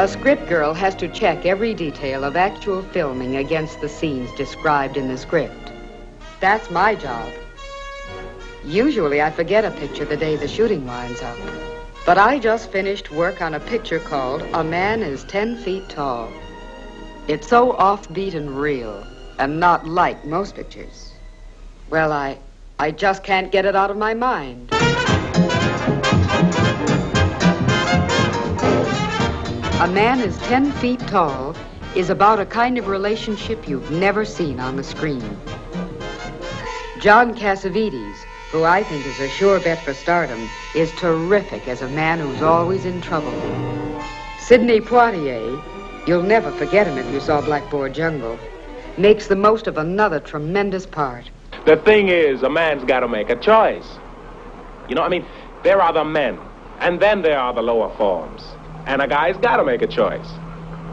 A script girl has to check every detail of actual filming against the scenes described in the script. That's my job. Usually I forget a picture the day the shooting winds up. But I just finished work on a picture called A Man is 10 Feet Tall. It's so offbeat and real, and not like most pictures. Well, I, I just can't get it out of my mind. A Man is 10 Feet Tall is about a kind of relationship you've never seen on the screen. John Cassavetes, who I think is a sure bet for stardom, is terrific as a man who's always in trouble. Sidney Poitier, you'll never forget him if you saw Blackboard Jungle, makes the most of another tremendous part. The thing is, a man's got to make a choice. You know, I mean, there are the men, and then there are the lower forms. And a guy's got to make a choice.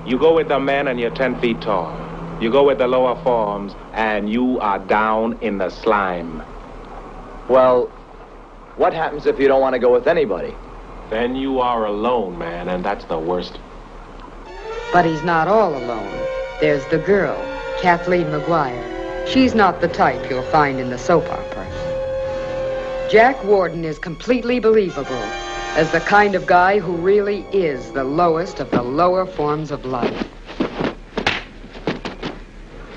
You go with the men and you're 10 feet tall. You go with the lower forms and you are down in the slime. Well, what happens if you don't want to go with anybody? Then you are alone, man, and that's the worst. But he's not all alone. There's the girl, Kathleen Maguire. She's not the type you'll find in the soap opera. Jack Warden is completely believable as the kind of guy who really is the lowest of the lower forms of life.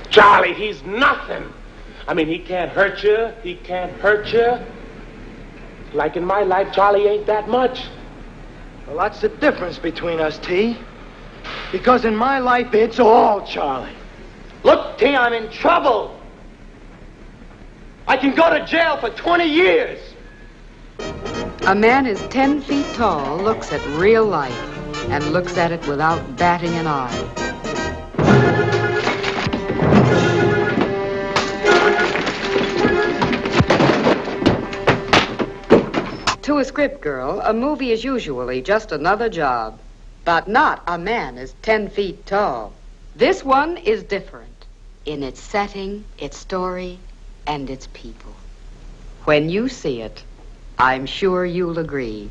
Charlie, he's nothing. I mean, he can't hurt you. He can't hurt you. Like in my life, Charlie ain't that much. Well, that's the difference between us, T. Because in my life, it's all Charlie. Look, T, I'm in trouble. I can go to jail for 20 years. A man is 10 feet tall, looks at real life, and looks at it without batting an eye. To a script girl, a movie is usually just another job. But not a man is 10 feet tall. This one is different in its setting, its story, and its people. When you see it, I'm sure you'll agree.